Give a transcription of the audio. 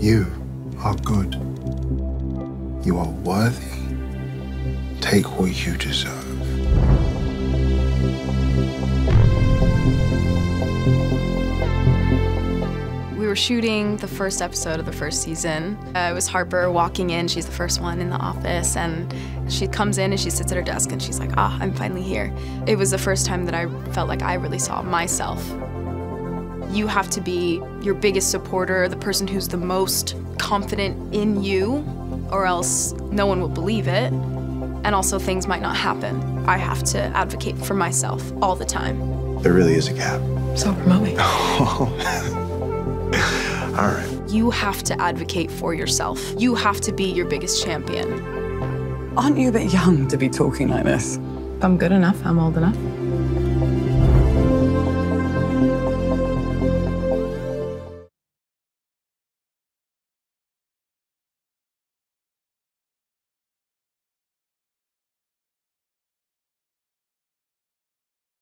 You are good. You are worthy. Take what you deserve. We were shooting the first episode of the first season. Uh, it was Harper walking in. She's the first one in the office, and she comes in and she sits at her desk and she's like, ah, I'm finally here. It was the first time that I felt like I really saw myself. You have to be your biggest supporter, the person who's the most confident in you, or else no one will believe it. And also, things might not happen. I have to advocate for myself all the time. There really is a gap. So promote me. All right. You have to advocate for yourself. You have to be your biggest champion. Aren't you a bit young to be talking like this? I'm good enough. I'm old enough.